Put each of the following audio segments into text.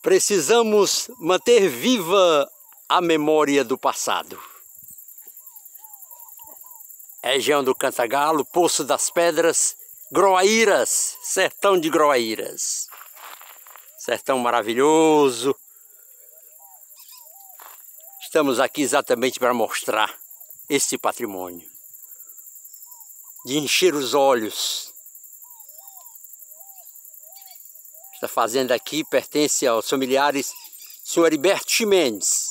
Precisamos manter viva a memória do passado. Região do Cantagalo, Poço das Pedras, Groaíras, sertão de Groaíras. Sertão maravilhoso. Estamos aqui exatamente para mostrar este patrimônio. De encher os olhos. Esta fazenda aqui pertence aos familiares Sr. Heriberto Ximenes.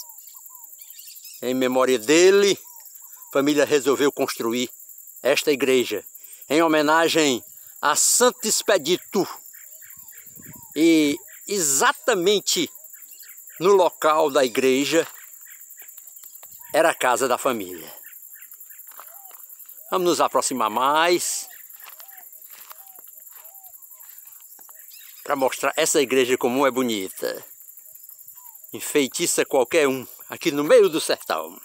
Em memória dele, a família resolveu construir esta igreja em homenagem a Santo Expedito. E exatamente no local da igreja era a casa da família. Vamos nos aproximar mais para mostrar essa igreja como é bonita. Enfeitiça qualquer um aqui no meio do sertão.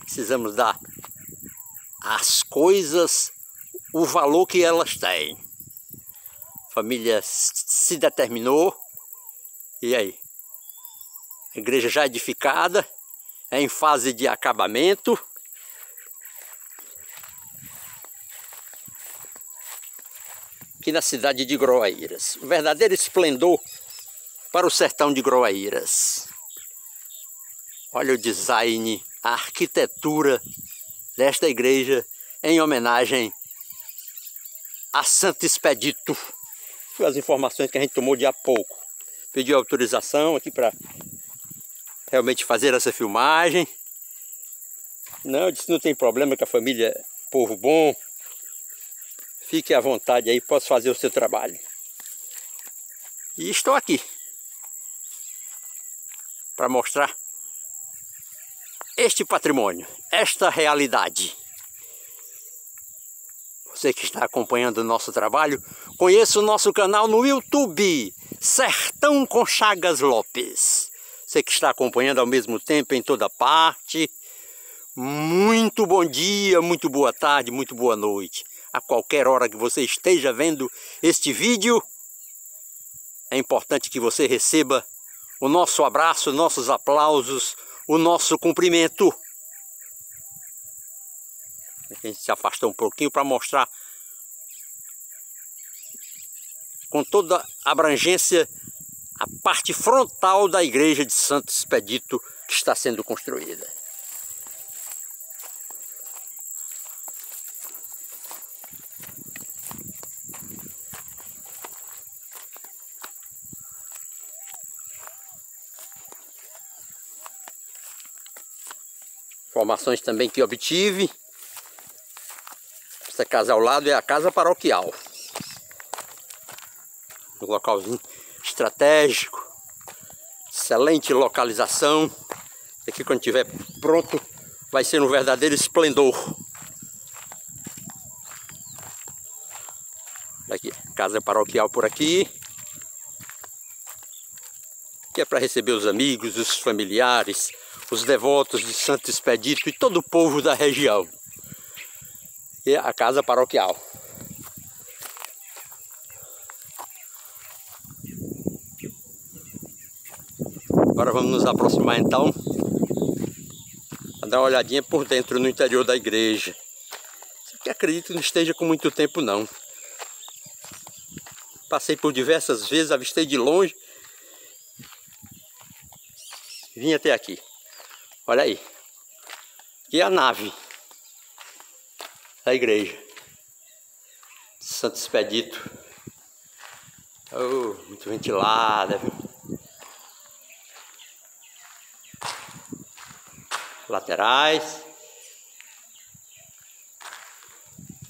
Precisamos dar às coisas o valor que elas têm. A família se determinou e aí? Igreja já edificada, é em fase de acabamento. Aqui na cidade de Groaíras. Um verdadeiro esplendor para o sertão de Groaíras. Olha o design, a arquitetura desta igreja em homenagem a Santo Expedito. As informações que a gente tomou de há pouco. Pediu autorização aqui para realmente fazer essa filmagem. Não, disse não tem problema que a família é povo bom. Fique à vontade aí, posso fazer o seu trabalho. E estou aqui para mostrar este patrimônio, esta realidade. Você que está acompanhando o nosso trabalho, conheça o nosso canal no YouTube, Sertão com Chagas Lopes. Você que está acompanhando ao mesmo tempo em toda parte, muito bom dia, muito boa tarde, muito boa noite. A qualquer hora que você esteja vendo este vídeo, é importante que você receba o nosso abraço, nossos aplausos, o nosso cumprimento. A gente se afastou um pouquinho para mostrar com toda a abrangência a parte frontal da igreja de Santo Expedito que está sendo construída. Informações também que obtive. Essa casa ao lado é a casa paroquial. Um localzinho estratégico, excelente localização. Aqui quando estiver pronto vai ser um verdadeiro esplendor. Aqui, casa paroquial por aqui. Que é para receber os amigos, os familiares, os devotos de Santo Expedito e todo o povo da região. E a casa paroquial. Agora vamos nos aproximar então dar uma olhadinha por dentro no interior da igreja. Que acredito não esteja com muito tempo não. Passei por diversas vezes, avistei de longe. Vim até aqui. Olha aí. Aqui é a nave da igreja. Santo Expedito. Oh, muito ventilada, viu? Laterais.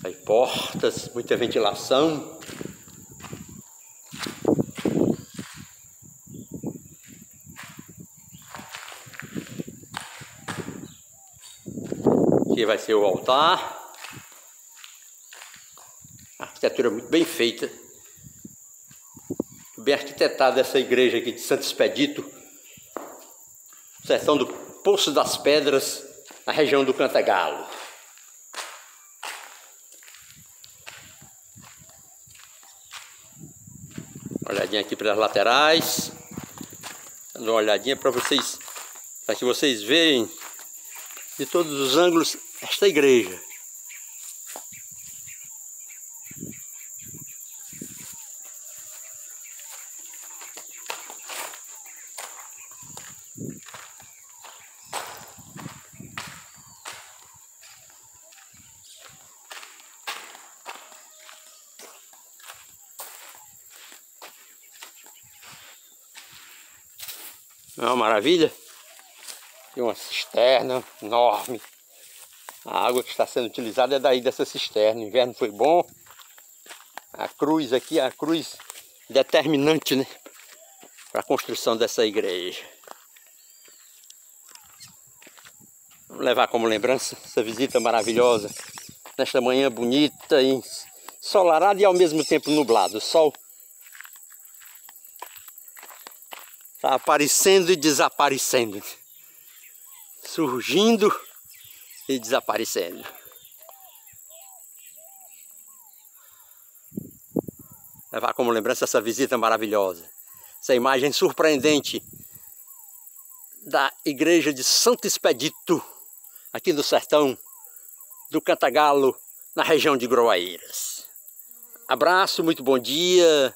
Aí portas, muita ventilação. Aqui vai ser o altar. Arquitetura muito bem feita. Bem arquitetada essa igreja aqui de Santo Expedito. Sertão do Poço das Pedras, na região do Cantagalo. Olhadinha aqui pelas laterais. Dando uma olhadinha para vocês, para que vocês vejam de todos os ângulos esta igreja. É uma maravilha. Tem uma cisterna enorme. A água que está sendo utilizada é daí dessa cisterna. O inverno foi bom. A cruz aqui, a cruz determinante, né? Para a construção dessa igreja. Vamos levar como lembrança essa visita maravilhosa. Nesta manhã bonita e ensolarada e ao mesmo tempo nublado. O sol Está aparecendo e desaparecendo. Surgindo e desaparecendo. Levar como lembrança essa visita maravilhosa. Essa imagem surpreendente da igreja de Santo Expedito, aqui no sertão do Cantagalo, na região de Groaíras. Abraço, muito bom dia.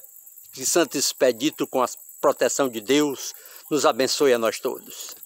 Que Santo Expedito com as proteção de Deus nos abençoe a nós todos.